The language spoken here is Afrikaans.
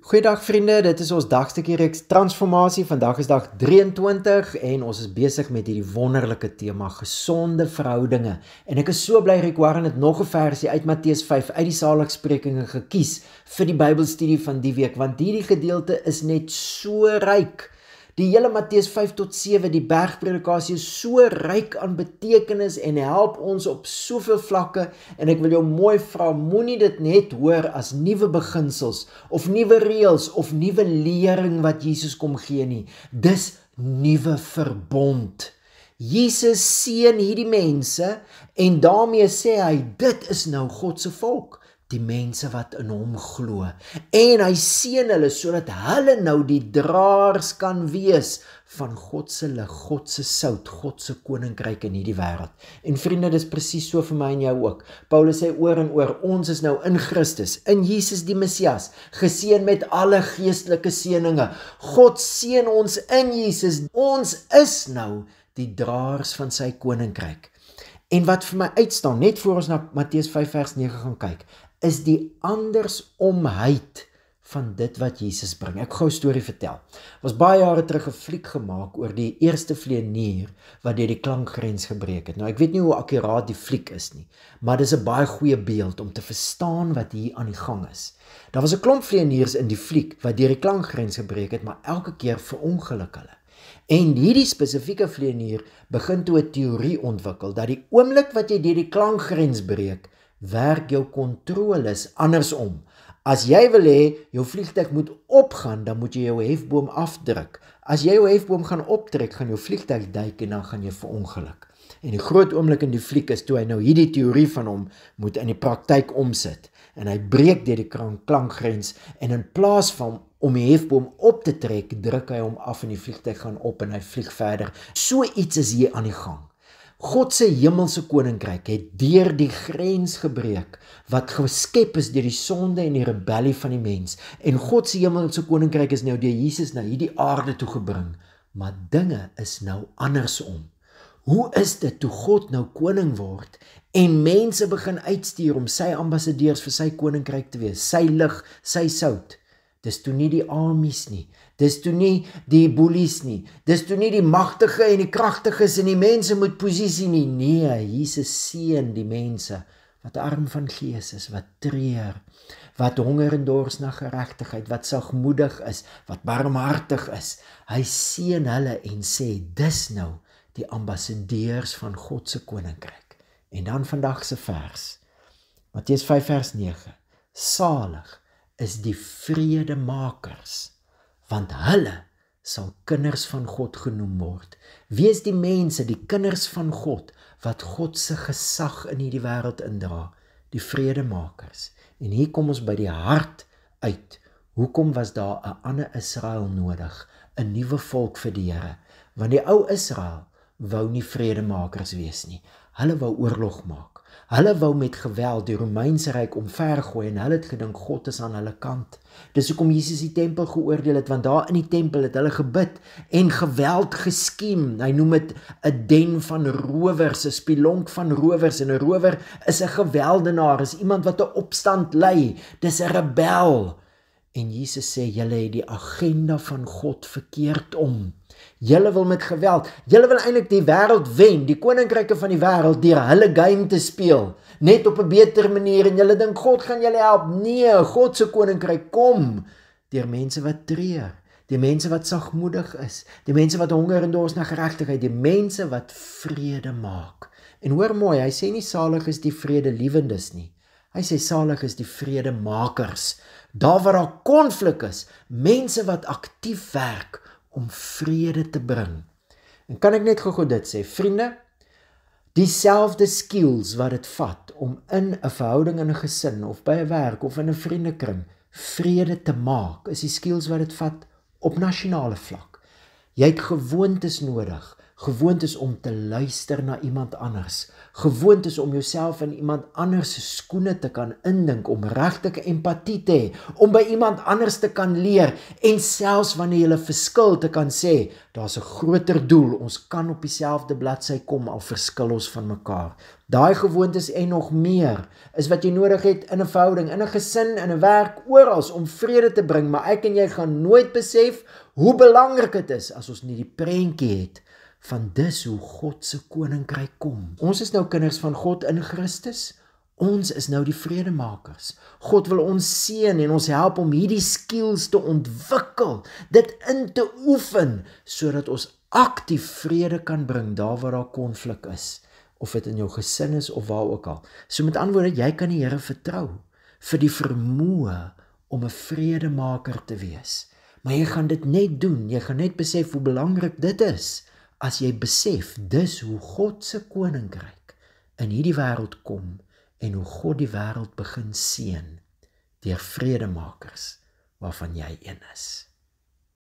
Goeiedag vriende, dit is ons dagstukkie reeks transformasie. Vandag is dag 23 en ons is besig met hierdie wonderlike tema gesonde verhoudinge. En ek is so bly Rick Warren het nog 'n versie uit Matteus 5 uit die Saligsprekinge gekies vir die Bybelstudie van die week want hierdie gedeelte is net so ryk. Die hele Matteus 5 tot 7, die bergpredikasie is so ryk aan betekenis en help ons op soveel vlakke en ek wil jou mooi vra, moenie dit net hoor as nuwe beginsels of nuwe reëls of nuwe lering wat Jesus kom gee nie. Dis nuwe verbond. Jesus seën hierdie mense en daarmee sê hy dit is nou God se volk die mense wat in hom glo en hy seën hulle sodat hulle nou die draers kan wees van God se lig, God se sout, God se koninkryk in hierdie wêreld. En vriende, dis presies so vir my en jou ook. Paulus sê oor en oor, ons is nou in Christus, in Jesus die Messias, geseën met alle geestelike seëninge. God seën ons in Jesus. Ons is nou die draers van sy koninkryk. En wat vir my uitstaan, net voor ons na Matteus 5 vers 9 gaan kyk, is die andersomheid van dit wat Jesus bring. Ek gou 'n storie vertel. Was baie jare terug 'n fliek gemaak oor die eerste vleenier wat deur die klankgrens gebreek het. Nou ek weet nie hoe akkuraat die fliek is nie, maar dis 'n baie goeie beeld om te verstaan wat hier aan die gang is. Daar was 'n klomp vleeniers in die fliek wat deur die klankgrens gebreek het, maar elke keer verongeluk hulle. En hierdie spesifieke vleenier begin toe 'n teorie ontwikkel dat die oomblik wat jy deur die klankgrens breek, werk jou kontroles andersom. As jy wil hê jou vliegtyg moet opgaan, dan moet jy jou hefboom afdruk. As jy jou hefboom gaan optrek, gaan jou vliegtyg duik en dan gaan jy verongeluk. En die groot oomblik in die fliek is toe hy nou hierdie teorie van hom moet in die praktyk omsit en hy breek deur die klankgrens en in plaas van om die hefboom op te trek, druk hy hom af en die vliegtyg gaan op en hy vlieg verder. So iets is hier aan die gang. God se hemelse koninkryk het deur die grens gebreek wat geskep is deur die sonde en die rebellie van die mens. En God se hemelse koninkryk is nou deur Jesus na hierdie aarde toe gebring, maar dinge is nou andersom. Hoe is dit toe God nou koning word en mense begin uitstuur om sy ambassadeurs vir sy koninkryk te wees, sy lig, sy sout? Dis toe nie die armies nie. Dis toe nie die bullies nie. Dis toe nie die magtige en die kragtiges en die mense met posisie nie. Nee, Jesus seën die mense wat arm van gees is, wat treur, wat honger en dors na geregtigheid, wat sagmoedig is, wat barmhartig is. Hy seën hulle en sê dis nou die ambassadeurs van God se koninkryk. En dan vandag se vers. Matteus 5 vers 9. Salig is die vredemakers want hulle sal kinders van God genoem word. Wees die mense, die kinders van God wat God se gesag in hierdie wêreld indra, die vredemakers. En hier kom ons by die hart uit. Hoekom was daar 'n ander Israel nodig, 'n nuwe volk vir die Here? Want die ou Israel wou nie vredemakers wees nie. Hulle wou oorlog maak. Hulle wou met geweld die Romeinse ryk omvergooi en hulle het gedink God is aan hulle kant. Dis hoekom Jesus die tempel geoordeel het want daar in die tempel het hulle gebid en geweld geskiem. Hy noem dit 'n den van rowers, 'n spilonk van rowers en 'n rower is 'n gewelddenaar, is iemand wat 'n opstand lei. Dis 'n rebel. En Jesus sê julle het die agenda van God verkeerd om. Julle wil met geweld, julle wil eintlik die wêreld wen, die koninkryke van die wêreld deur hulle game te speel, net op 'n beter manier en julle dink God gaan julle help. Nee, God se koninkryk kom deur mense wat treur, die mense wat sagmoedig is, die mense wat honger en dors na geregtigheid, die mense wat vrede maak. En hoor mooi, hy sê nie salig is die vredeliewendes nie. Hy sê salig is die vredemakers. Daar waar daar konflik is, mense wat aktief werk om vrede te bring. En kan ek net gou-gou dit sê, vriende, dieselfde skills wat dit vat om in 'n verhouding in 'n gesin of by 'n werk of in 'n vriendekring vrede te maak, is die skills wat dit vat op nasionale vlak. Jy het gewoontes nodig, gewoond is om te luister na iemand anders, gewoond is om jouself in iemand anders se skoene te kan indink, om regtig empatie te hê, om by iemand anders te kan leer en selfs wanneer jy 'n verskil te kan sê, daar's 'n groter doel, ons kan op dieselfde bladsy kom al verskil ons van mekaar. Daai gewoontes en nog meer is wat jy nodig het in 'n verhouding, in 'n gesin, in 'n werk, oral om vrede te bring, maar ek en jy gaan nooit besef hoe belangrik dit is as ons nie die prentjie het van dis hoe God se koninkryk kom. Ons is nou kinders van God in Christus. Ons is nou die vredemakers. God wil ons seën en ons help om hierdie skills te ontwikkel, dit in te oefen sodat ons aktief vrede kan bring daar waar daar konflik is, of dit in jou gesin is of waar ook al. So met ander woorde, jy kan die Here vertrou vir die vermoë om 'n vredemaker te wees. Maar jy gaan dit net doen, jy gaan net besef hoe belangrik dit is as jy besef dis hoe God se koninkryk in hierdie wêreld kom en hoe God die wêreld begin seën deur vredemakers waarvan jy een is.